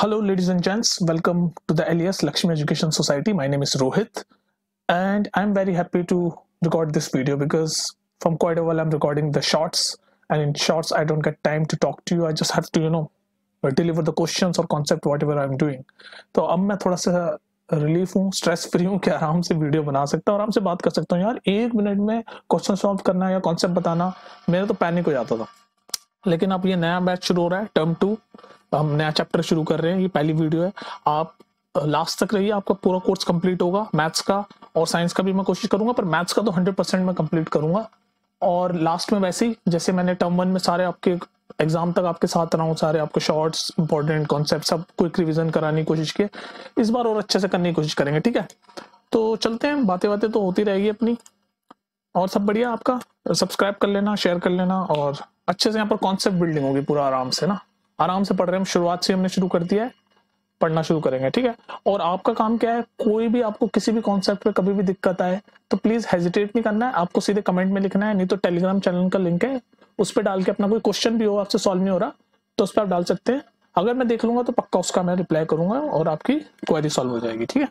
Hello, ladies and gents. Welcome to the Elias Lakshmi Education Society. My name is Rohit, and I'm very happy to record this video because from quite a while I'm recording the shorts, and in shorts I don't get time to talk to you. I just have to, you know, deliver the questions or concept whatever I'm doing. तो अब मैं थोड़ा सा relief हूँ stress free हूँ कि आराम से वीडियो बना सकता हूँ आराम से बात कर सकता हूँ यार एक मिनट में क्वेश्चन सॉल्व करना या कॉन्सेप्ट बताना मेरा तो पैनिक हो जाता था लेकिन अब ये नया बैच शुरू हो रहा है टर्म टू हम नया चैप्टर शुरू कर रहे हैं, ये पहली वीडियो है। आप लास्ट तक रहिए, आपका पूरा कोर्स कंप्लीट होगा मैथ्स का और साइंस का भी मैं कोशिश करूँगा, पर मैथ्स का तो हंड्रेड परसेंट मैं कंप्लीट करूँगा। और लास्ट में वैसे ही, जैसे मैंने टर्म वन में सारे आपके एग्ज़ाम तक आपके साथ रहा हूँ, सारे आपके शॉर्ट्स इंपॉर्टेंट कॉन्सेप्ट सब क्विक रिविजन कराने की कोशिश की इस बार और अच्छे से करने की कोशिश करेंगे, ठीक है? तो चलते हैं बातें बातें तो होती रहेगी अपनी। और सब बढ़िया आपका? सब्सक्राइब कर लेना शेयर कर लेना और अच्छे से यहाँ पर कॉन्सेप्ट बिल्डिंग होगी पूरा आराम से, ना? आराम से पढ़ रहे हैं, हम शुरुआत से हमने शुरू कर दिया है, पढ़ना शुरू करेंगे, ठीक है? और आपका काम क्या है, कोई भी आपको किसी भी कॉन्सेप्ट पे कभी भी दिक्कत आए तो प्लीज़ हेजिटेट नहीं करना है, आपको सीधे कमेंट में लिखना है, नहीं तो टेलीग्राम चैनल का लिंक है, उस पर डाल के अपना कोई क्वेश्चन भी हो, आपसे सॉल्व नहीं हो रहा तो उस पर आप डाल सकते हैं। अगर मैं देख लूँगा तो पक्का उसका मैं रिप्लाई करूँगा और आपकी क्वेरी सॉल्व हो जाएगी, ठीक है?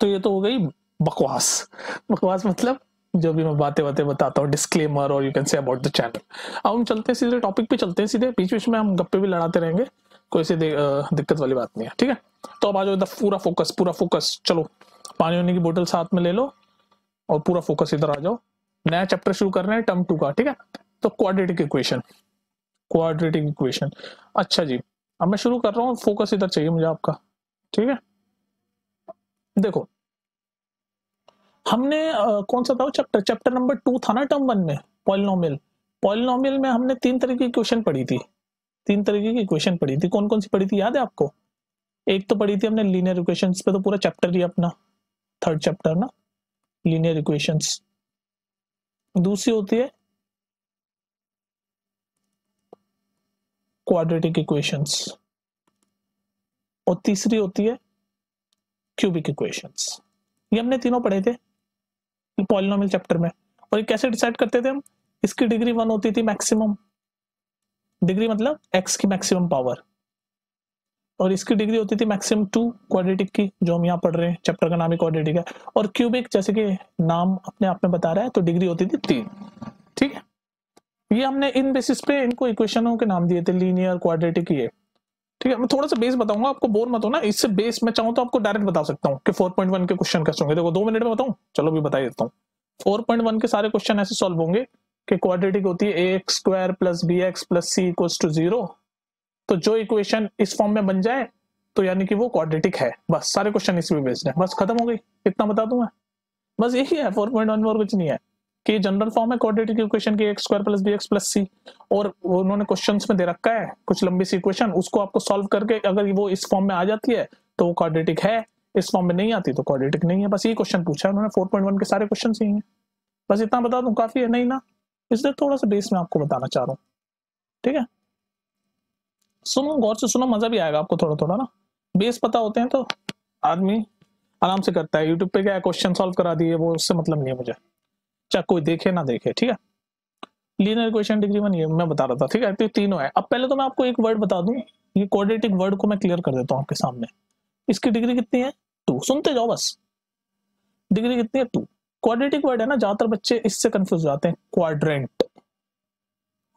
तो ये तो हो गई बकवास। बकवास मतलब जो भी मैं बातें बातें बताता हूँ डिस्क्लेमर और you can say about the channel अब हम चलते हैं सीधे टॉपिक पे, चलते हैं सीधे, बीच बीच में हम गप्पे भी लड़ाते रहेंगे, कोई सी दिक्कत वाली बात नहीं है, ठीक है? तो अब आ जाओ इधर, पूरा फोकस पूरा फोकस चलो, पानी वानी की बोतल साथ में ले लो और पूरा फोकस इधर आ जाओ। नया चैप्टर शुरू कर रहे हैं टर्म टू का, ठीक है? तो क्वाड्रेटिक इक्वेशन क्वाड्रेटिक इक्वेशन अच्छा जी, अब मैं शुरू कर रहा हूँ फोकस इधर चाहिए मुझे आपका, ठीक है? देखो हमने कौन सा था चैप्टर चैप्टर नंबर टू था ना टर्म वन में पॉलिनोमियल पॉलिनोमियल में हमने तीन तरह की इक्वेशन पढ़ी थी। तीन तरीके की इक्वेशन पढ़ी थी। कौन कौन सी पढ़ी थी? याद है आपको? एक तो पढ़ी थी हमने लीनियर इक्वेशन पे तो पूरा चैप्टर ही अपना। थर्ड चैप्टर ना? लीनियर इक्वेशंस दूसरी होती है क्वाड्रेटिक इक्वेशंस और तीसरी होती है क्यूबिक इक्वेशंस ये हमने तीनों पढ़े थे। पॉलिनोमियल चैप्टर में। और ये कैसे डिसाइड करते थे हम? इसकी डिग्री वन होती थी मैक्सिमम डिग्री मतलब एक्स की मैक्सिमम पावर और इसकी डिग्री होती थी मैक्सिमम टू क्वाड्रेटिक की, जो हम यहाँ पढ़ रहे हैं चैप्टर का नाम ही क्वाड्रेटिक है। और क्यूबिक जैसे कि नाम अपने आप में बता रहा है तो डिग्री होती थी तीन। ठीक है? ये हमने इन बेसिस पे इनको इक्वेशनों के नाम दिए थे लीनियर क्वाड्रेटिक ये। ठीक है, मैं थोड़ा सा बेस बताऊँगा, आपको बोर मत हो ना इससे बेस मैं चाहूँ तो आपको डायरेक्ट बता सकता हूँ कि 4.1 के क्वेश्चन कैसे होंगे। देखो, दो मिनट में बताऊँ? चलो भी बता देता हूँ। 4.1 के सारे क्वेश्चन ऐसे सॉल्व होंगे कि क्वाड्रेटिक होती है A X square plus B X plus C equals to zero तो जो इक्वेशन इस फॉर्म में बन जाए तो यानी कि वो क्वाड्रेटिक है। बस, सारे क्वेश्चन इसी पे बेस्ड है। बस, खत्म हो गई। इतना बता दूँ मैं। बस यही है फोर पॉइंट वन और कुछ नहीं है। कि जनरल फॉर्म है क्वाड्रेटिक इक्वेशन की X square plus B X plus C और उन्होंने क्वेश्चन में दे रखा है, कुछ लंबी सी इक्वेशन उसको आपको सॉल्व करके अगर वो इस फॉर्म में आ जाती है तो वो क्वाड्रेटिक है। इस फॉर्म में नहीं आती तो क्वाड्रेटिक नहीं है। बस ये क्वेश्चन पूछा है उन्होंने 4.1 के सारे क्वेश्चन ही हैं। बस इतना बता दूँ, काफ़ी है, नहीं ना? इसलिए थोड़ा सा बेस में आपको बताना चाह रहा हूँ। ठीक है? सुनो, गौर से सुनो, मज़ा भी आएगा आपको थोड़ा थोड़ा ना। बेस पता होते हैं तो आदमी आराम से करता है। यूट्यूब पे क्या क्वेश्चन सॉल्व करा दिए, वो उससे मतलब नहीं है मुझे। चाहे कोई देखे ना देखे, ठीक है? लीनियर इक्वेशन डिग्री वन ये मैं बता रहा था, ठीक है? तो तीनों है। अब पहले तो मैं आपको एक वर्ड बता दूँ, ये क्वाड्रेटिक वर्ड को मैं क्लियर कर देता हूँ आपके सामने। इसकी डिग्री कितनी है? टू सुनते जाओ बस। डिग्री कितनी है? टू क्वाड्रेटिक वर्ड है ना, ज़्यादातर बच्चे इससे कंफ्यूज जाते हैं। क्वाड्रेंट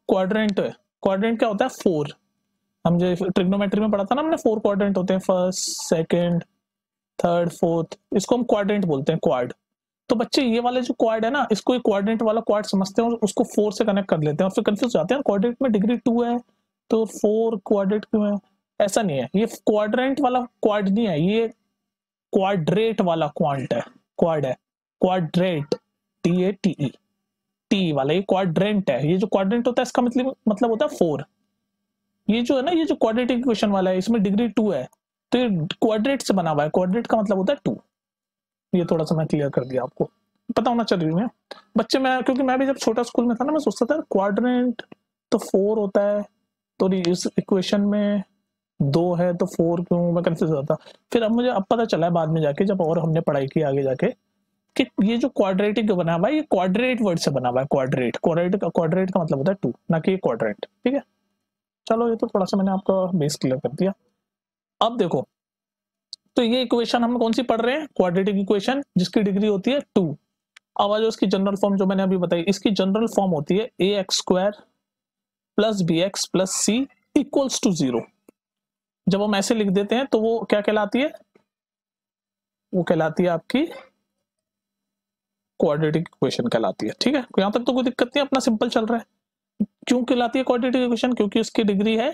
क्वाड्रेंट क्वाड्रेंट क्या होता है? फोर हम जो ट्रिग्नोमेट्री में पढ़ा था ना, हमने फोर क्वाड्रेंट होते हैं। फ़र्स्ट सेकंड थर्ड फोर्थ इसको हम क्वाड्रेंट बोलते हैं क्वाड तो बच्चे, ये वाले जो क्वाड है ना, इसको क्वाड्रेंट वाला क्वाड समझते हैं और उसको फोर से कनेक्ट कर लेते हैं और फिर कंफ्यूज जाते हैं। क्वाड्रेंट में डिग्री टू है तो फोर क्वाड्रेंट क्यों है? ऐसा नहीं है। ये क्वाड्रेंट वाला क्वाड नहीं है, ये क्वाड्रेट वाला क्वांट है। क्वाड है। Quadrate T A T E T वाला, ये क्वाड्रेंट है। ये जो क्वाड्रेंट होता है, इसका मतलब मतलब होता है फोर ये जो है ना, ये जो क्वाड्रेटिक इक्वेशन वाला है, इसमें डिग्री टू है। तो ये क्वाड्रेट से बना हुआ है। क्वाड्रेट का मतलब होता है टू ये थोड़ा सा मैं क्लियर कर दिया आपको। पता होना चाहिए बच्चे, मैं, क्योंकि मैं भी जब छोटा स्कूल में था ना, मैं सोचता था क्वाड्रेंट तो फोर होता है तो इस इक्वेशन में दो है तो फोर क्यों? मैं कंफ्यूज होता फिर अब मुझे, अब पता चला है बाद में जाके, जब और हमने पढ़ाई की आगे जाके, कि ये जो क्वाड्रेटिक बना हुआ है ये क्वाड्रेट वर्ड से बना हुआ है क्वाड्रेट क्वाड्रेट का क्वाड्रेट का मतलब होता है टू ना कि क्वाड्रेंट ठीक है? चलो, ये तो थोड़ा सा मैंने आपका बेस क्लियर कर दिया। अब देखो तो ये इक्वेशन हम कौन सी पढ़ रहे हैं? क्वाड्रेटिक इक्वेशन जिसकी डिग्री होती है टू अब आ जाओ इसकी जनरल फॉर्म जो मैंने अभी बताई। इसकी जनरल फॉर्म होती है A X square plus B X plus C equals to zero जब हम ऐसे लिख देते हैं तो वो क्या कहलाती है? वो कहलाती है आपकी क्वाड्रेटिक इक्वेशन कहलाती है। ठीक है? यहाँ तक तो कोई दिक्कत नहीं, अपना सिंपल चल रहा है। क्यों कहलाती है क्वाड्रेटिक इक्वेशन क्योंकि उसकी डिग्री है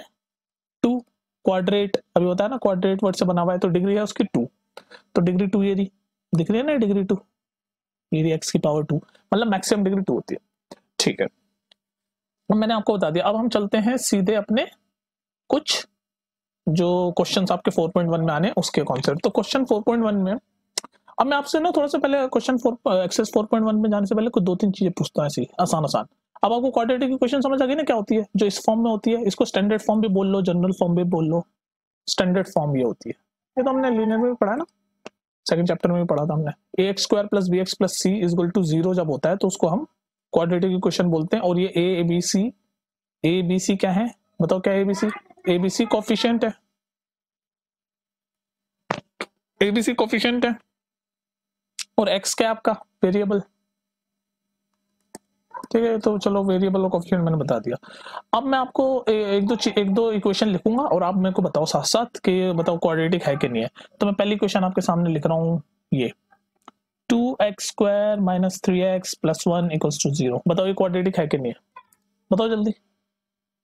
टू क्वाड्रेट अभी होता है ना क्वाड्रेट वर्ड से बना हुआ है तो डिग्री है उसकी टू तो डिग्री टू ये दिख रही है ना डिग्री टू ये एक्स की पावर टू मतलब मैक्सिमम डिग्री टू होती है. ठीक है. अब मैंने आपको बता दिया. अब हम चलते हैं सीधे अपने कुछ जो क्वेश्चन आपके 4.1 में आने उसके कॉन्सेप्ट तो क्वेश्चन 4.1 में अब मैं आपसे ना थोड़ा सा पहले क्वेश्चन फोर एक्सेस 4.1 में जाने से पहले कुछ दो तीन चीज़ें पूछता है ऐसी आसान आसान अब आपको क्वाड्रेटिक क्वेश्चन समझ आ गई ना क्या होती है? जो इस फॉर्म में होती है, इसको स्टैंडर्ड फॉर्म भी बोल लो जनरल फॉर्म भी बोल लो। स्टैंडर्ड फॉर्म ये होती है। ये तो हमने लीनियर में भी पढ़ा ना? सेकंड चैप्टर में भी पढ़ा था हमने। A X square plus B X plus C is to zero जब होता है तो उसको हम क्वाड्रेटिक इक्वेशन बोलते हैं। और ये ए बी सी ए बी सी क्या है? बताओ क्या A B C A B C coefficient है। ए बी सी कॉफिशियंट है। और एक्स क्या आपका? वेरिएबल ठीक है तो चलो वेरिएबल और कॉफिशियंट मैंने बता दिया। अब मैं आपको एक दो एक दो इक्वेशन लिखूँगा और आप मेरे को बताओ साथ साथ कि बताओ क्वाड्रेटिक है कि नहीं है। तो मैं पहली इक्वेशन आपके सामने लिख रहा हूँ, ये। Two X square minus three X plus one equals to zero बताओ ये क्वाड्रेटिक है कि नहीं है? बताओ जल्दी।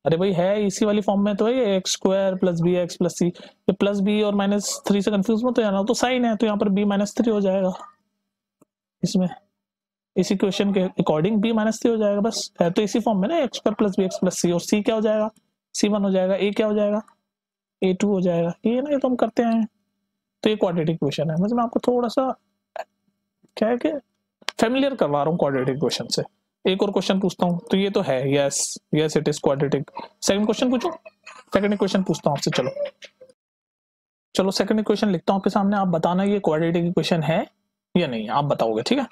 अरे भाई, है इसी वाली फॉर्म में तो है X square plus B X plus C ये प्लस बी और माइनस थ्री से कंफ्यूज मत हो जाना तो साइन है तो यहाँ पर बी माइनस थ्री हो जाएगा। इसमें। इस इक्वेशन के अकॉर्डिंग बी माइनस थ्री हो जाएगा, बस। है तो इसी फॉर्म में ना X square plus B X plus C और सी क्या हो जाएगा? सी वन हो जाएगा ए क्या हो जाएगा? ए टू हो जाएगा। ये ना ये तो हम करते हैं। तो ये क्वाड्रेटिक इक्वेशन है। मतलब मैं आपको थोड़ा सा क्या है कि फेमिलियर करवा रहा हूँ क्वाड्रेटिक इक्वेशन से। एक और क्वेश्चन पूछता हूँ। तो ये तो है yes yes it is quadratic second question पूछो? सेकंड इक्वेशन पूछता हूँ आपसे, चलो। चलो सेकंड इक्वेशन लिखता हूँ आपके सामने। आप बताना ये क्वाड्रेटिक इक्वेशन है या नहीं, आप बताओगे, ठीक है?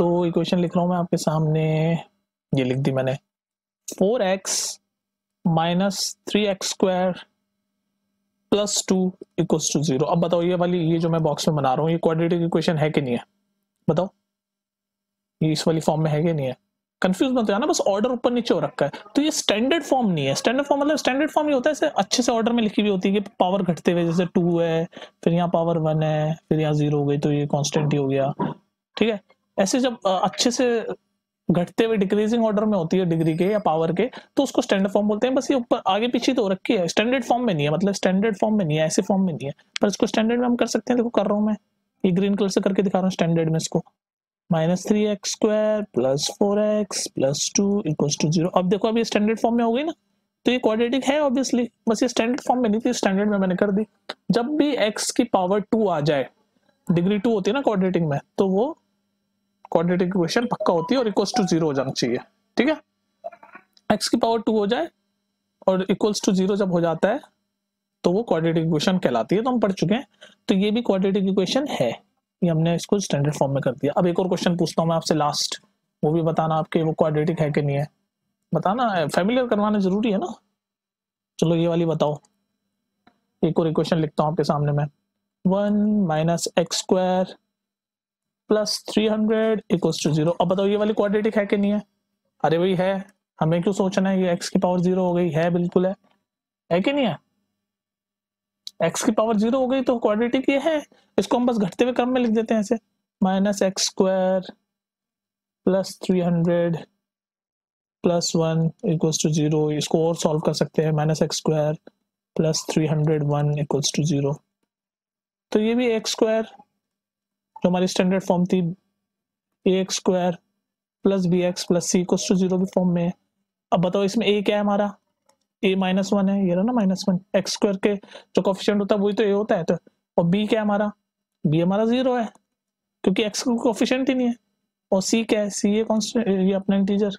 तो इक्वेशन लिख रहा हूँ मैं आपके सामने। ये लिख दी मैंने। Four X minus three X square plus two equals to zero अब बताओ, ये वाली, ये जो मैं बॉक्स में बना रहा हूँ, ये क्वाड्रेटिक इक्वेशन है कि नहीं है? बताओ। ये इस वाली फॉर्म में है कि नहीं है? कंफ्यूज मत ना बस ऑर्डर ऊपर नीचे हो रखा है। तो ये स्टैंडर्ड फॉर्म नहीं है। स्टैंडर्ड फॉर्म मतलब स्टैंडर्ड फॉर्म ये होता है ऐसे अच्छे से ऑर्डर में लिखी हुई होती है कि पावर घटते हुए, जैसे टू है, फिर यहाँ पावर वन है, फिर यहाँ ज़ीरो हो गई तो ये कॉन्स्टेंट ही हो गया। ठीक है? ऐसे जब अच्छे से घटते हुए डिक्रीजिंग ऑर्डर में होती है डिग्री के या पावर के तो उसको स्टैंडर्ड फॉर्म बोलते हैं। बस ये ऊपर, आगे पीछे तो रखी है। स्टैंडर्ड फॉर्म में नहीं है मतलब स्टैंडर्ड फॉर्म में नहीं है, ऐसे फॉर्म में नहीं है। पर इसको स्टैंडर्ड में हम कर सकते हैं, देखो कर रहा हूँ मैं। ये ग्रीन कलर से करके दिखा रहा हूँ स्टैंडर्ड में इसको। Minus three x square plus four x plus two equals to zero अब देखो अभी स्टैंडर्ड फॉर्म में हो गई ना तो ये क्वाड्रेटिक है ऑब्वियसली बस ये स्टैंडर्ड फॉर्म में नहीं थी स्टैंडर्ड में मैंने कर दी। जब भी एक्स की पावर टू आ जाए डिग्री टू होती है ना क्वाड्रेटिक में तो वो क्वाड्रेटिक इक्वेशन पक्का होती है और इक्वल्स टू ज़ीरो हो जाना चाहिए। ठीक है? एक्स की पावर टू हो जाए और इक्वल्स टू ज़ीरो जब हो जाता है तो वो क्वाड्रेटिक इक्वेशन कहलाती है तो हम पढ़ चुके हैं। तो ये भी क्वाड्रेटिक इक्वेशन है। ये हमने इसको स्टैंडर्ड फॉर्म में कर दिया। अब एक और क्वेश्चन पूछता हूँ मैं आपसे लास्ट वो भी बताना आपके, वो क्वाड्रेटिक है कि नहीं है? बताना फैमिलियर करवाना ज़रूरी है ना? चलो ये वाली बताओ। एक और इक्वेशन लिखता हूँ आपके सामने में। One minus x square plus three hundred equals to zero अब बताओ, ये वाली क्वाड्रेटिक है कि नहीं है? अरे भाई है। हमें क्यों सोचना है ये एक्स की पावर ज़ीरो हो गई? है, बिल्कुल है। है कि नहीं है? एक्स की पावर ज़ीरो हो गई तो क्वाड्रेटिक ये है। इसको हम बस घटते हुए क्रम में लिख देते हैं ऐसे minus x square plus three hundred plus one equals to zero इसको और सॉल्व कर सकते हैं। Minus x square plus three hundred one equals to zero तो ये भी एक्स स्क्वायर जो हमारी स्टैंडर्ड फॉर्म थी a x square plus b x plus c equals to zero की फॉर्म में अब बताओ इसमें ए क्या है हमारा? ए माइनस वन है, ये रहा ना माइनस वन एक्स स्क्वायर के जो कॉफिशियंट होता है वही तो ए होता है। तो और बी क्या है हमारा? बी हमारा ज़ीरो है, क्योंकि एक्स का कॉफिशियंट ही नहीं है। और सी क्या है? सी ए कॉन्स्टेंट ये अपना इंटीजर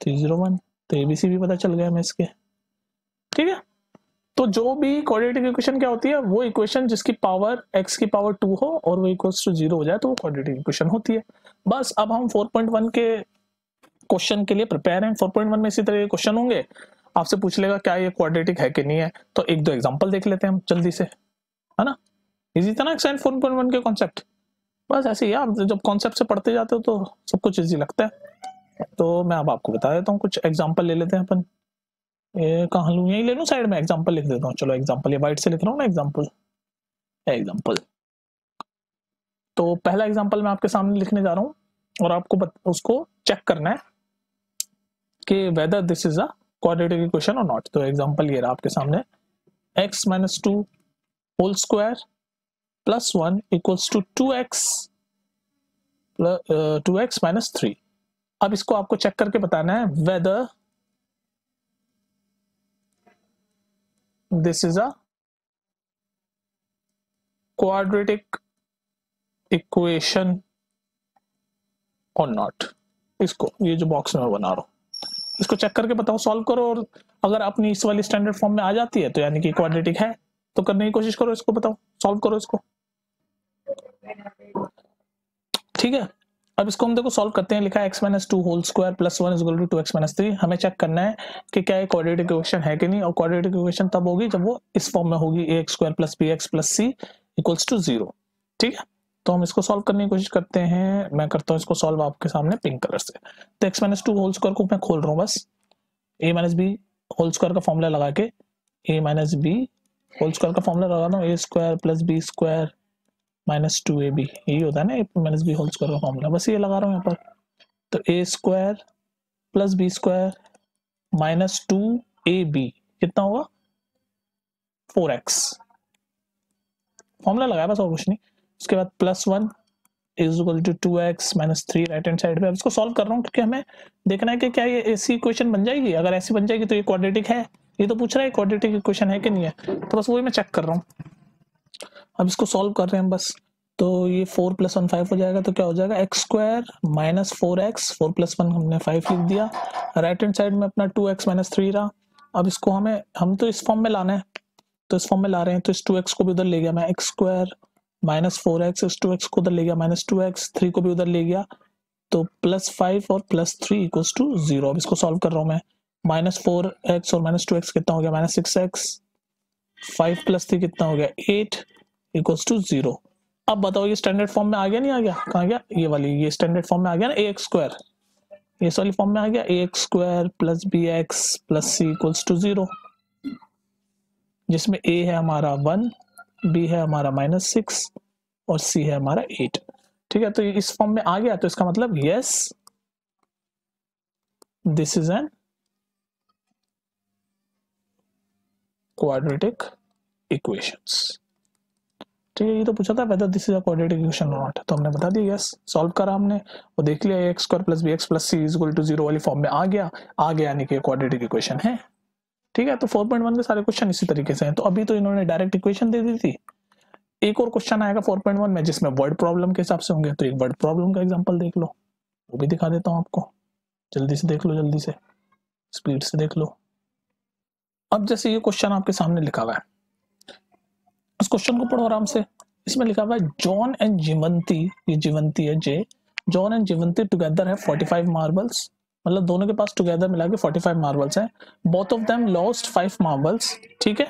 थ्री ज़ीरो वन तो ए बी सी भी पता चल गया हमें इसके। ठीक है? तो जो भी क्वाड्रेटिक इक्वेशन क्या होती है, वो इक्वेशन जिसकी पावर एक्स की पावर टू हो और वो इक्वल्स टू ज़ीरो हो जाए तो वो क्वाड्रेटिक इक्वेशन होती है। बस अब हम 4.1 के क्वेश्चन के लिए प्रिपेयर हैं। 4.1 में इसी तरह के क्वेश्चन होंगे। आपसे पूछ लेगा, क्या ये क्वाड्रेटिक है कि नहीं है? तो एक दो एग्ज़ाम्पल देख लेते हैं हम जल्दी से, है ना? इजी था ना एक्सटेंड फोर पॉइंट वन के कॉन्सेप्ट बस ऐसे ही आप जब कॉन्सेप्ट से पढ़ते जाते हो तो सब कुछ ईजी लगता है। तो मैं अब आपको बता देता हूँ, कुछ एग्ज़ाम्पल ले लेते हैं अपन। कहाँ लूँ? यही ले लूँ साइड में? एग्ज़ाम्पल लिख देता हूँ। चलो एग्ज़ाम्पल ये वाइट से लिख रहा हूँ ना एग्ज़ाम्पल एग्ज़ाम्पल तो पहला एग्ज़ाम्पल मैं आपके सामने लिखने जा रहा हूँ और आपको बत, उसको चेक करना है कि whether this is a quadratic equation और नॉट तो एग्जांपल ये रहा आपके सामने। X minus two whole square plus one equals to two x two x minus three अब इसको आपको चेक करके बताना है whether this is a quadratic equation और नॉट इसको, ये जो बॉक्स में बना रहा हूँ। इसको चेक करके बताओ सॉल्व करो और अगर अपनी इस वाली स्टैंडर्ड फॉर्म में आ जाती है तो यानी कि क्वाड्रेटिक है तो करने की कोशिश करो इसको बताओ सॉल्व करो इसको। ठीक है? अब इसको हम देखो सॉल्व करते हैं, लिखा है x minus two whole square plus one is to two x minus three हमें चेक करना है कि क्या ये क्वाड्रेटिक इक्वेशन है कि नहीं? और क्वाड्रेटिक इक्वेशन तब होगी जब वो इस फॉर्म में होगी a x square plus b x plus c equals to zero ठीक है? तो हम इसको सॉल्व करने की कोशिश करते हैं। मैं करता हूँ इसको सॉल्व आपके सामने पिंक कलर से। तो x minus two whole square को मैं खोल रहा हूँ बस। A minus b whole square का फॉर्मूला लगा के a minus b whole square का फॉर्मूला लगा रहा हूँ। A square plus b square minus two a b यही होता है ना a minus b whole square का फॉर्मूला बस ये लगा रहा हूँ यहाँ पर। तो a square plus b square minus two a b कितना होगा? फोर एक्स फॉर्मूला लगाया बस और कुछ नहीं। उसके बाद plus one is equal to two x minus three right hand side पे। अब इसको सॉल्व कर रहा हूँ क्योंकि हमें देखना है कि क्या ये ऐसी इक्वेशन बन जाएगी। अगर ऐसी बन जाएगी तो ये क्वाड्रेटिक है। ये तो पूछ रहा है क्वाड्रेटिक इक्वेशन है कि नहीं है। तो बस वही मैं चेक कर रहा हूँ। अब इसको सॉल्व कर रहे हैं बस। तो ये फोर प्लस वन फाइव हो जाएगा तो क्या हो जाएगा? X square minus four x four plus one हमने फाइव लिख दिया। राइट हैंड साइड में अपना टू एक्स माइनस थ्री रहा। अब इसको हमें, हम तो इस फॉर्म में लाना है। तो इस फॉर्म में ला रहे हैं तो इस टू एक्स को भी उधर ले गया मैं। X square minus four x इस टू एक्स को उधर ले गया माइनस टू एक्स थ्री को भी उधर ले गया। तो प्लस फाइव और plus three equals to zero अब इसको सॉल्व कर रहा हूँ मैं। माइनस फोर एक्स और माइनस टू एक्स कितना हो गया? Minus six x five plus three कितना हो गया? एट इक्वल्स टू ज़ीरो अब बताओ, ये स्टैंडर्ड फॉर्म में आ गया, नहीं आ गया? कहा गया? ये वाली, ये स्टैंडर्ड फॉर्म में आ गया ना ए एक्स स्क्वायर ये वाली फॉर्म में आ गया a x square plus b x plus c equals to zero जिसमें ए है हमारा वन बी है हमारा माइनस सिक्स और सी है हमारा एट ठीक है तो इस फॉर्म में आ गया तो इसका मतलब yes this is an quadratic equations ये तो पूछा था whether this is a equation not तो हमने बता दिया यस सॉल्व करा हमने। वो देख लिया x square plus b x plus c is to zero वाली फॉर्म में आ गया। आ गया यानी कि क्वाड्रेटिक इक्वेशन है। ठीक है तो 4.1 के सारे क्वेश्चन इसी तरीके से हैं। तो अभी तो इन्होंने डायरेक्ट इक्वेशन दे दी थी। एक और क्वेश्चन आएगा 4.1 में, जिसमें वर्ड प्रॉब्लम के हिसाब से होंगे। तो एक वर्ड प्रॉब्लम का एग्जांपल देख लो। वो भी दिखा देता हूँ आपको। जल्दी से देख लो, जल्दी से। स्पीड से देख लो। अब जैसे ये क्वेश्चन आपके सामने लिखा हुआ है। उस क्वेश्चन को पढ़ो आराम से। इसमें लिखा हुआ है जॉन एंड जीवंती ये जीवंती है J John and Jivanti together है 45 मार्बल्स मतलब दोनों के पास टुगेदर मिला के 45 मार्बल्स हैं। Both of them lost five marbles ठीक है?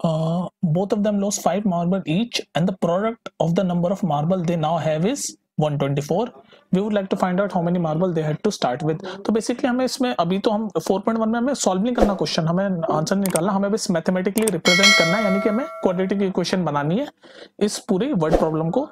Both of them lost five marble each and the product of the number of marble they now have is 124 we would like to find out how many marble they had to start with तो basically हमें इसमें, अभी तो हम 4.1 में हमें solve नहीं करना क्वेश्चन हमें आंसर निकालना, हमें बस मैथमेटिकली रिप्रेजेंट करना है, यानी कि हमें क्वाड्रेटिक इक्वेशन बनानी है इस पूरी वर्ड प्रॉब्लम को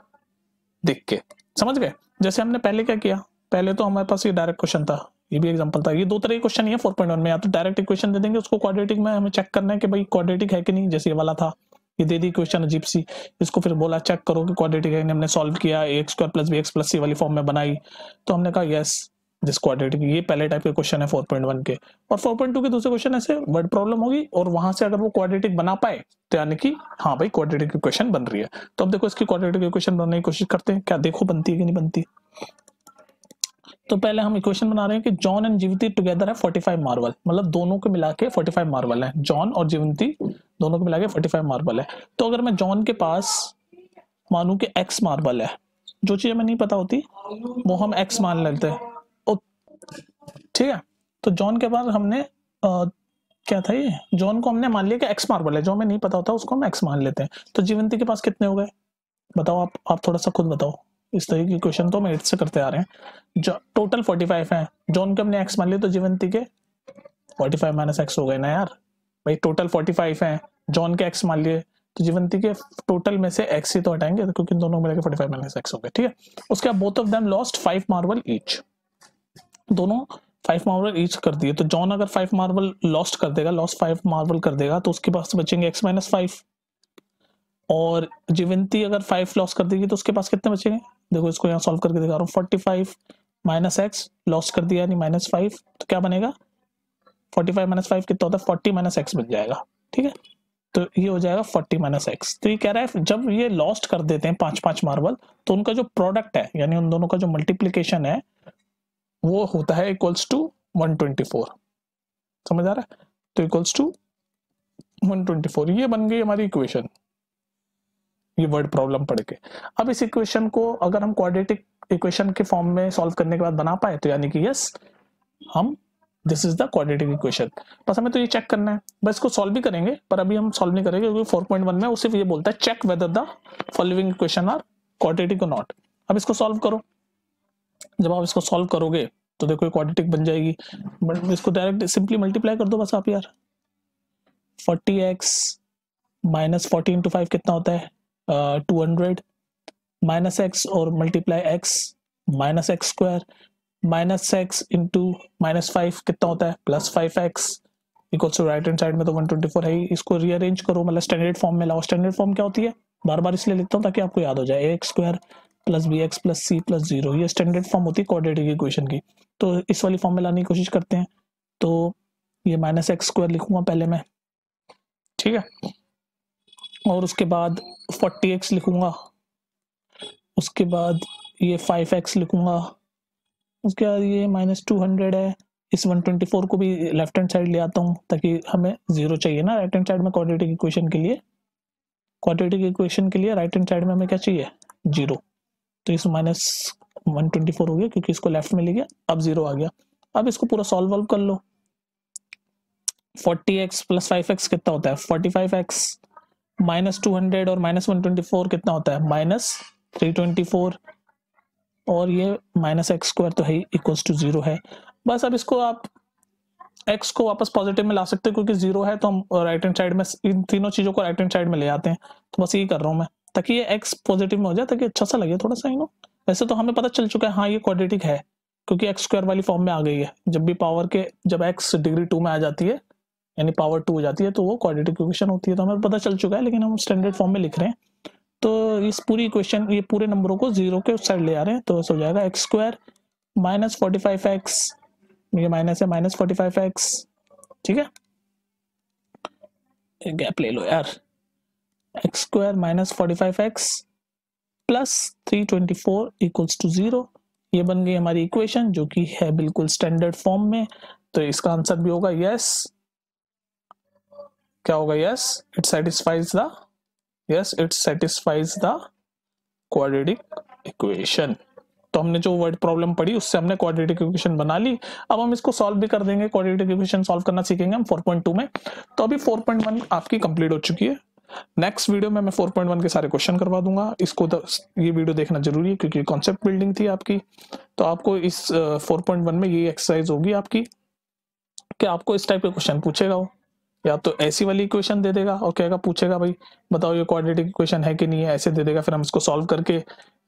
देख के। समझ गए? जैसे हमने पहले क्या किया? पहले तो हमारे पास ये डायरेक्ट क्वेश्चन था। ये भी एग्जांपल था। ये दो तरह के क्वेश्चन है 4.1 में। या तो डायरेक्ट इक्वेशन दे देंगे, उसको क्वाड्रेटिक में हमें चेक करना है कि भाई क्वाड्रेटिक है कि नहीं, जैसे ये वाला था। ये दे दी क्वेश्चन अजीब सी। इसको फिर बोला चेक करो कि क्वाड्रेटिक है हमने सॉल्व किया a x square plus b x plus c वाली फॉर्म में बनाई। तो हमने कहा यस दिस क्वाड्रेटिक ये पहले टाइप के क्वेश्चन है 4.1 के। और 4.2 के दूसरे क्वेश्चन ऐसे वर्ड प्रॉब्लम होगी और वहाँ से अगर वो क्वाड्रेटिक बना पाए तो यानी कि हाँ भाई क्वाड्रेटिक इक्वेशन बन रही है। तो अब देखो, इसकी क्वाड्रेटिक इक्वेशन बनने की कोशिश करते हैं। क्या देखो बनती है कि नहीं बनती? तो पहले हम इक्वेशन बना रहे हैं कि जॉन एंड जीवंती टुगेदर है 45 मार्वल मतलब दोनों को मिला के 45 मार्वल है। जॉन और जीवंती दोनों को मिला के 45 मार्बल है। तो अगर मैं जॉन के पास मानू कि एक्स मार्बल है जो चीज़ हमें नहीं पता होती वो हम एक्स मान लेते हैं। ठीक है? तो जॉन के पास हमने आ, क्या था ये? जॉन को हमने मान लिया कि एक्स मार्बल है। जो हमें नहीं पता होता उसको हम एक्स मान लेते हैं। तो जीवंती के पास कितने हो गए? बताओ आप आप थोड़ा सा खुद बताओ। इस तरह की क्वेश्चन तो हम एट से करते आ रहे हैं। जो टोटल फोर्टी फाइव है। जॉन के हमने एक्स मान लिया तो जीवंती के फोर्टी फाइव माइनस एक्स हो गए ना यार। भाई टोटल फोर्टी फाइव है। जॉन के एक्स मान लिए। तो जीवंती के टोटल में से एक्स ही तो हटाएँगे, क्योंकि दोनों मिलकर फोर्टी फाइव माइनस एक्स हो गए, ठीक है? उसके बाद both of them lost five marble each दोनों फाइव मार्बल ईच कर दिए। तो जॉन अगर फाइव मार्बल लॉस्ट कर देगा लॉस्ट फाइव मार्बल कर देगा तो उसके पास बचेंगे एक्स माइनस फाइव और जीवंती अगर फाइव लॉस कर देगी तो उसके पास कितने बचेंगे? देखो, इसको यहाँ सॉल्व करके दिखा रहा हूँ। Forty five minus x loss कर दिया, यानी माइनस फाइव तो क्या बनेगा? फोर्टी फाइव माइनस फाइव कितना होता है? फोर्टी माइनस एक्स बन जाएगा। ठीक है? तो ये हो जाएगा फोर्टी माइनस एक्स तो ये कह रहा है, जब ये लॉस्ट कर देते हैं पाँच पाँच मार्बल तो उनका जो प्रोडक्ट है, यानी उन दोनों का जो मल्टीप्लीकेशन है, वो होता है equals to one twenty four समझ आ रहा है? तो equals to one twenty four ये बन गई हमारी इक्वेशन ये वर्ड प्रॉब्लम पढ़ के। अब इस इक्वेशन को अगर हम क्वाड्रेटिक इक्वेशन के फॉर्म में सॉल्व करने के बाद बना पाए तो यानी कि यस हम this is the quadratic equation बस हमें तो ये चेक करना है। बस इसको सॉल्व भी करेंगे, पर अभी हम सॉल्व नहीं करेंगे, क्योंकि फोर पॉइंट वन में वो सिर्फ़ ये बोलता है check whether the following equation are quadratic और नॉट अब इसको सॉल्व करो। जब आप इसको सॉल्व करोगे तो देखो ये क्वाड्रेटिक बन जाएगी। बट इसको डायरेक्ट सिंपली मल्टीप्लाई कर दो बस आप यार। Forty x minus forty into five कितना होता है? टू हंड्रेड माइनस एक्स और multiply x minus x square minus x into minus five कितना होता है? Plus five x equal to right hand side में तो वन ट्वेंटी फोर है इसको रीअरेंज करो मतलब स्टैंडर्ड फॉर्म में लाओ। स्टैंडर्ड फॉर्म क्या होती है? बार बार इसलिए लिखता हूँ ताकि आपको याद हो जाए। A x square plus b x plus c plus zero ये स्टैंडर्ड फॉर्म होती है क्वाड्रेटिक इक्वेशन की। तो इस वाली फॉर्म में लाने की कोशिश करते हैं। तो ये माइनस एक्स स्क्वायर लिखूँगा पहले मैं। ठीक है? और उसके बाद फोर्टी एक्स लिखूँगा। उसके बाद ये फाइव एक्स लिखूँगा। उसके बाद ये माइनस टू हंड्रेड है। इस वन ट्वेंटी फोर को भी लेफ़्ट हैंड साइड ले आता हूँ ताकि हमें ज़ीरो चाहिए ना राइट हैंड साइड में क्वाड्रेटिक इक्वेशन के लिए। क्वाड्रेटिक इक्वेशन के लिए राइट हैंड साइड में हमें क्या चाहिए? ज़ीरो तो इस माइनस वन ट्वेंटी फोर हो गया क्योंकि इसको लेफ़्ट में ले गया, अब ज़ीरो आ गया। अब इसको पूरा सॉल्व वॉल्व कर लो। Forty x plus five x कितना होता है? Forty five x minus two hundred और माइनस वन ट्वेंटी फोर कितना होता है? माइनस थ्री ट्वेंटी फोर और ये माइनस एक्स स्क्वायर तो है इक्वल्स टू ज़ीरो है। बस अब इसको आप एक्स को वापस पॉजिटिव में ला सकते हैं, क्योंकि ज़ीरो है तो हम राइट हैंड साइड में इन तीनों चीज़ों को राइट हैंड साइड में ले आते हैं। तो बस यही कर रहा हूँ मैं, ताकि ये एक्स पॉजिटिव में हो जाए, ताकि अच्छा सा लगे थोड़ा सा यू नो वैसे तो हमें पता चल चुका है हाँ ये क्वाड्रेटिक है, क्योंकि एक्स स्क्वायर वाली फॉर्म में आ गई है। जब भी पावर के, जब एक्स डिग्री टू में आ जाती है, यानी पावर टू हो जाती है तो वो क्वाड्रेटिक इक्वेशन होती है। तो हमें पता चल चुका है, लेकिन हम स्टैंडर्ड फॉर्म में लिख रहे हैं। तो इस पूरी इक्वेशन ये पूरे नंबरों को ज़ीरो के साइड ले आ रहे हैं तो ऐसा हो जाएगा x square minus forty five x ये माइनस है माइनस फोर्टी फाइव एक्स ठीक है? गैप ले लो यार। X square minus forty five x plus three twenty four equals to zero ये बन गई हमारी इक्वेशन जो कि है बिल्कुल स्टैंडर्ड फॉर्म में तो इसका आंसर भी होगा यस क्या होगा yes it satisfies the yes it satisfies the quadratic equation तो हमने जो वर्ड प्रॉब्लम पढ़ी, उससे हमने क्वाड्रेटिक इक्वेशन बना ली। अब हम इसको सॉल्व भी कर देंगे। क्वाड्रेटिक इक्वेशन सॉल्व करना सीखेंगे हम 4.2 में। तो अभी 4.1 आपकी कंप्लीट हो चुकी है। नेक्स्ट वीडियो में मैं 4.1 के सारे क्वेश्चन करवा दूँगा। इसको तो ये वीडियो देखना ज़रूरी है, क्योंकि कॉन्सेप्ट बिल्डिंग थी आपकी। तो आपको इस 4.1 में ये एक्सरसाइज होगी आपकी कि आपको इस टाइप के क्वेश्चन पूछेगा वो। या तो ऐसी वाली इक्वेशन दे देगा और कहेगा, पूछेगा, भाई, बताओ ये क्वाड्रेटिक इक्वेशन है कि नहीं है? ऐसे दे देगा, फिर हम इसको सॉल्व करके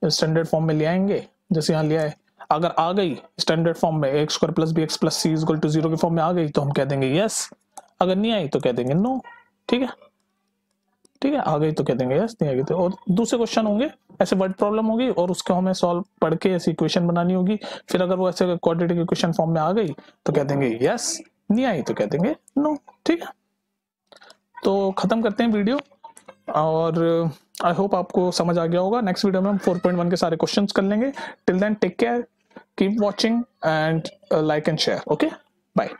स्टैंडर्ड फॉर्म में ले आएँगे, जैसे यहाँ लिया है अगर आ गई स्टैंडर्ड फॉर्म में x square plus b x plus c equal to zero के फॉर्म में आ गई तो हम कह देंगे यस अगर नहीं आई तो कह देंगे नो ठीक है? ठीक है? आ गई तो कह देंगे यस नहीं आएगी तो और दूसरे क्वेश्चन होंगे, ऐसे वर्ड प्रॉब्लम होगी और उसको हमें सॉल्व पढ़ के ऐसी इक्वेशन बनानी होगी। फिर अगर वो ऐसे क्वाड्रेटिक इक्वेशन फॉर्म में आ गई तो कह देंगे यस नहीं आई तो कह देंगे नो ठीक है? तो ख़त्म करते हैं वीडियो। और आई होप आपको समझ आ गया होगा। नेक्स्ट वीडियो में हम 4.1 के सारे क्वेश्चन कर लेंगे। Till then take care keep watching and like and share okay bye